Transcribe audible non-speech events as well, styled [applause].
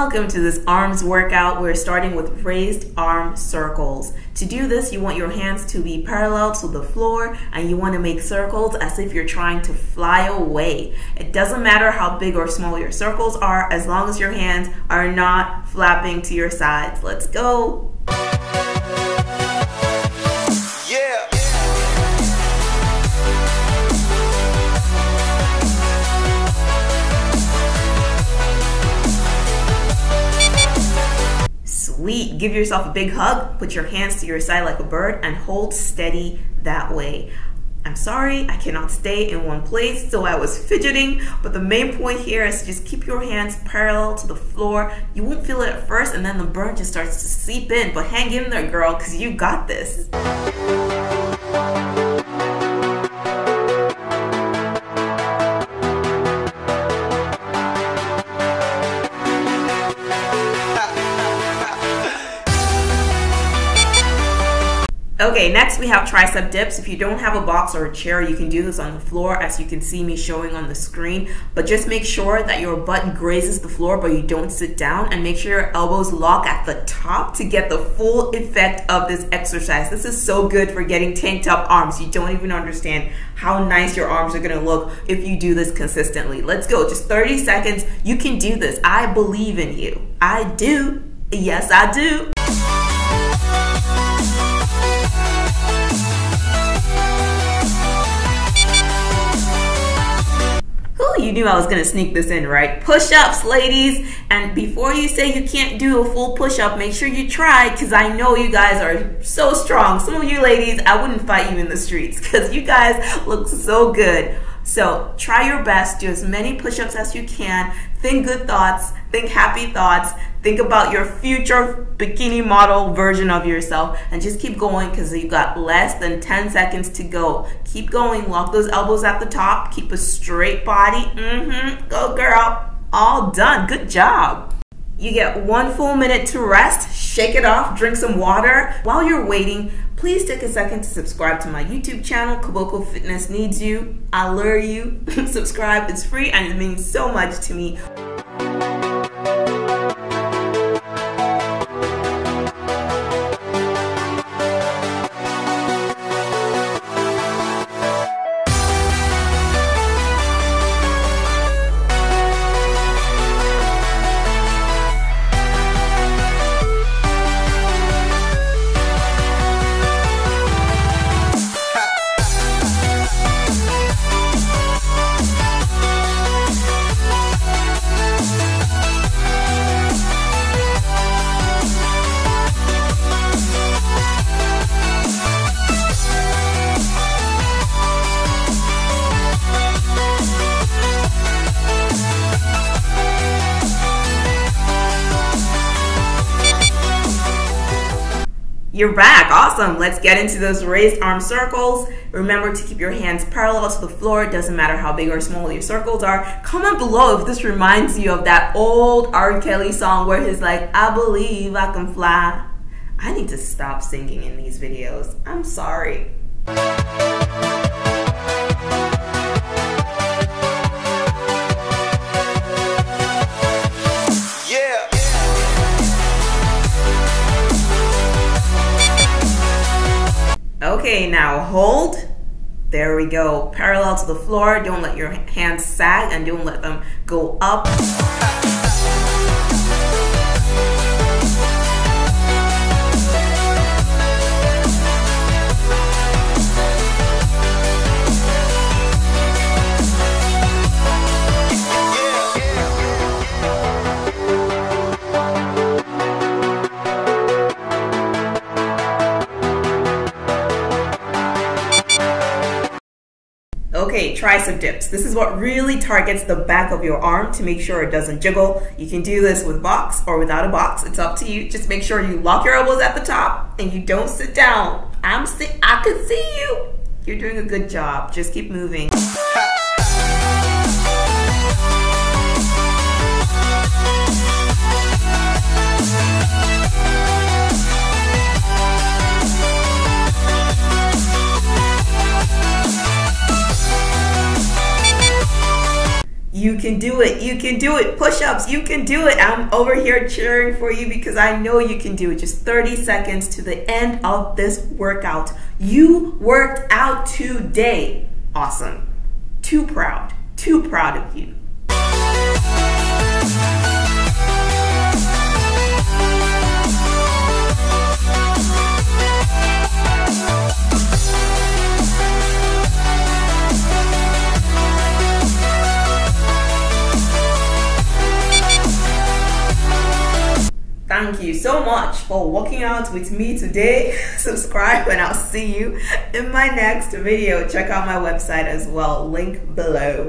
Welcome to this arms workout. We're starting with raised arm circles. To do this, you want your hands to be parallel to the floor and you want to make circles as if you're trying to fly away. It doesn't matter how big or small your circles are as long as your hands are not flapping to your sides. Let's go. Give yourself a big hug, put your hands to your side like a bird, and hold steady that way. I'm sorry, I cannot stay in one place, so I was fidgeting, but the main point here is just keep your hands parallel to the floor. You won't feel it at first, and then the burn just starts to seep in, but hang in there, girl, because you got this. Okay, next we have tricep dips. If you don't have a box or a chair, you can do this on the floor as you can see me showing on the screen. But just make sure that your butt grazes the floor but you don't sit down and make sure your elbows lock at the top to get the full effect of this exercise. This is so good for getting tanked up arms. You don't even understand how nice your arms are gonna look if you do this consistently. Let's go, just 30 seconds. You can do this. I believe in you. I do. Yes, I do. You knew I was gonna sneak this in, right? Push ups, ladies. And before you say you can't do a full push up, make sure you try because I know you guys are so strong. Some of you ladies, I wouldn't fight you in the streets because you guys look so good. So try your best, do as many push ups as you can, think good thoughts, think happy thoughts, think about your future bikini model version of yourself, and just keep going because you've got less than 10 seconds to go. Keep going, lock those elbows at the top, keep a straight body. Mm-hmm. Go, girl. All done. Good job. You get one full minute to rest, shake it off, drink some water. While you're waiting, please take a second to subscribe to my YouTube channel, Koboko Fitness Needs You. I lure you. [laughs] subscribe, it's free and it means so much to me. You're back. Awesome. Let's get into those raised arm circles. Remember to keep your hands parallel to the floor. It doesn't matter how big or small your circles are. Comment below if this reminds you of that old R. Kelly song where he's like, I believe I can fly. I need to stop singing in these videos. I'm sorry. Okay, now hold. There we go. Parallel to the floor. Don't let your hands sag and don't let them go up. Okay, tricep dips. This is what really targets the back of your arm to make sure it doesn't jiggle. You can do this with box or without a box. It's up to you. Just make sure you lock your elbows at the top and you don't sit down. I'm si I could see you. You're doing a good job. Just keep moving. Can do it. You can do it. Push ups. You can do it. I'm over here cheering for you because I know you can do it. Just 30 seconds to the end of this workout. You worked out today. Awesome. Too proud. Too proud of you. So much for working out with me today. [laughs] Subscribe and I'll see you in my next video. Check out my website as well, link below.